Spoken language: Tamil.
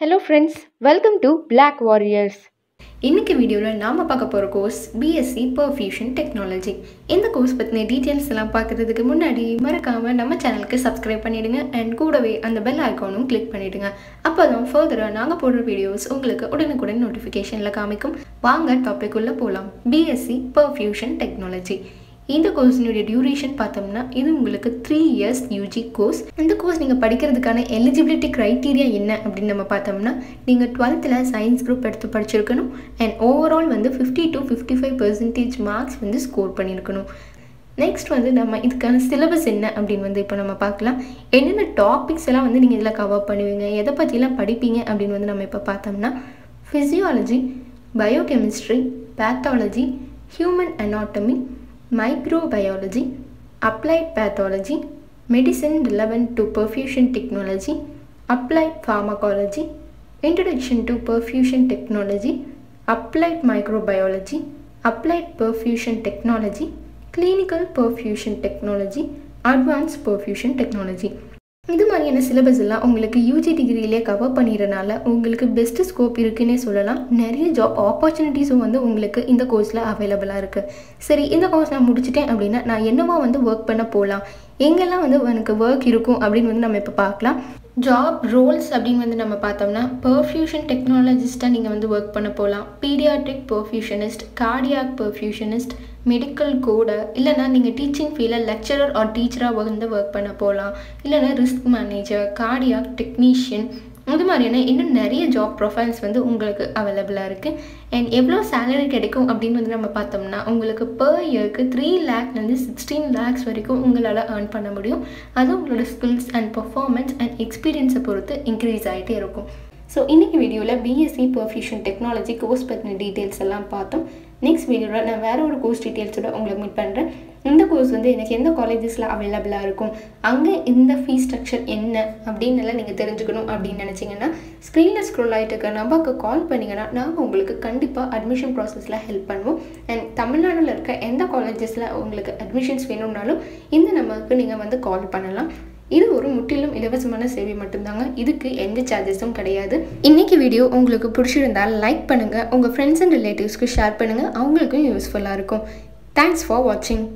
Hello friends welcome to Black Warriors இன்றைக்கி வீடியோவில் நாம் பார்க்க போகிற கோர்ஸ் பிஎஸ்சி பர்ஃபியூஷன் டெக்னாலஜி இந்த கோர்ஸ் பற்றின டீட்டெயில்ஸ் எல்லாம் பார்க்குறதுக்கு முன்னாடி மறக்காமல் நம்ம சேனலுக்கு சப்ஸ்கிரைப் பண்ணிவிடுங்க அண்ட் கூடவே அந்த பெல் ஐக்கானும் கிளிக் பண்ணிவிடுங்க அப்போ தான் ஃபர்தராக நாங்கள் போடுற வீடியோஸ் உங்களுக்கு உடனுக்குடன் நோட்டிஃபிகேஷனில் காமிக்கும். வாங்க டாபிக் உள்ளே போகலாம் பிஎஸ்சி பர்ஃபியூஷன் டெக்னாலஜி இந்த கோர்ஸினுடைய டியூரேஷன் பார்த்தோம்னா இது உங்களுக்கு த்ரீ இயர்ஸ் யூஜி கோர்ஸ் இந்த கோர்ஸ் நீங்கள் படிக்கிறதுக்கான எலிஜிபிலிட்டி க்ரைட்டீரியா என்ன அப்படின்னு நம்ம பார்த்தோம்னா நீங்கள் டுவெல்த்தில் சயின்ஸ் குரூப் எடுத்து படிச்சிருக்கணும். அண்ட் ஓவரால் வந்து fifty to fifty five percentage marks வந்து ஸ்கோர் பண்ணியிருக்கணும் நெக்ஸ்ட் வந்து நம்ம இதுக்கான சிலபஸ் என்ன அப்படின்னு வந்து இப்போ நம்ம பார்க்கலாம். என்னென்ன டாபிக்ஸ் எல்லாம் வந்து நீங்கள் இதில் கவர் பண்ணுவீங்க எதை பற்றிலாம் படிப்பீங்க அப்படின்னு வந்து நம்ம இப்போ பார்த்தோம்னா physiology biochemistry pathology human anatomy microbiology, applied pathology, medicine relevant to perfusion technology, applied pharmacology, introduction to perfusion technology, applied microbiology, applied perfusion technology, clinical perfusion technology, advanced perfusion technology. இது மாதிரியான சிலபஸ் எல்லாம் உங்களுக்கு யூஜி டிகிரியிலே கவர் பண்ணிடுறனால உங்களுக்கு பெஸ்ட்டு ஸ்கோப் இருக்குன்னே சொல்லலாம். நிறைய ஜாப் ஆப்பர்ச்சுனிட்டிஸும் வந்து உங்களுக்கு இந்த கோர்ஸில் அவைலபிளாக இருக்குது சரி இந்த கோர்ஸ் நான் முடிச்சிட்டேன் அப்படின்னா நான் என்னவா வந்து ஒர்க் பண்ண போகலாம் எங்கெல்லாம் வந்து எனக்கு ஒர்க் இருக்கும் அப்படின்னு வந்து நம்ம இப்போ பார்க்கலாம். ஜாப் ரோல்ஸ் அப்படின்னு வந்து நம்ம பார்த்தோம்னா பர்ஃபியூஷன் டெக்னாலஜிஸ்ட்டாக நீங்கள் வந்து ஒர்க் பண்ண போகலாம் paediatric perfusionist cardiac perfusionist medical கோட இல்லைனா நீங்கள் டீச்சிங் ஃபீல்டில் லெக்சரர் ஆர் டீச்சராக வந்து ஒர்க் பண்ண போகலாம் இல்லைனா ரிஸ்க் மேனேஜர் கார்டியாக் டெக்னீஷியன் அது மாதிரியான இன்னும் நிறைய ஜாப் ப்ரொஃபைல்ஸ் வந்து உங்களுக்கு அவைலபிளாக இருக்குது அண்ட் எவ்வளோ சேலரி கிடைக்கும் அப்படின்னு வந்து நம்ம பார்த்தோம்னா உங்களுக்கு பர் இயருக்கு த்ரீ லேக்லேருந்து சிக்ஸ்டீன் லேக்ஸ் வரைக்கும் உங்களால் ஏர்ன் பண்ண முடியும். அது உங்களோட ஸ்கில்ஸ் அண்ட் பர்ஃபார்மன்ஸ் அண்ட் எக்ஸ்பீரியன்ஸை பொறுத்து இன்க்ரீஸ் ஆகிட்டே இருக்கும். ஸோ இன்றைக்கி வீடியோவில் பிஎஸ்சி பர்ஃபியூஷன் டெக்னாலஜி கோர்ஸ் பற்றின டீட்டெயில்ஸ் எல்லாம் பார்த்தோம். நெக்ஸ்ட் வீடியோவில் நான் வேறு ஒரு கோர்ஸ் டீட்டெயில்ஸோட உங்களை மீட் பண்ணுறேன் இந்த கோர்ஸ் வந்து எனக்கு எந்த காலேஜஸில் அவைலபிளாக இருக்கும்? அங்கே இந்த ஃபீஸ் ஸ்ட்ரக்சர் என்ன? அப்படின்னு எல்லாம் நீங்கள் தெரிஞ்சுக்கணும் அப்படின்னு நினச்சிங்கன்னா ஸ்க்ரீனில் ஸ்க்ரோல் ஆகிட்டு இருக்க நம்பருக்கு கால் பண்ணிங்கன்னா நாங்கள் உங்களுக்கு கண்டிப்பாக அட்மிஷன் ப்ராசஸில் ஹெல்ப் பண்ணுவோம். அண்ட் தமிழ்நாட்டில் இருக்க எந்த காலேஜஸில் உங்களுக்கு அட்மிஷன்ஸ் வேணும்னாலும் இந்த நம்பருக்கு நீங்கள் வந்து கால் பண்ணலாம். இது ஒரு முற்றிலும் இலவசமான சேவை மட்டும்தாங்க. இதுக்கு எந்த சார்ஜஸும் கிடையாது. இன்னைக்கு வீடியோ உங்களுக்கு பிடிச்சிருந்தால் லைக் பண்ணுங்கள் உங்கள் ஃப்ரெண்ட்ஸ் அண்ட் ரிலேட்டிவ்ஸ்க்கு ஷேர் பண்ணுங்கள் அவங்களுக்கும் யூஸ்ஃபுல்லாக இருக்கும். தேங்க்ஸ் ஃபார் வாட்சிங்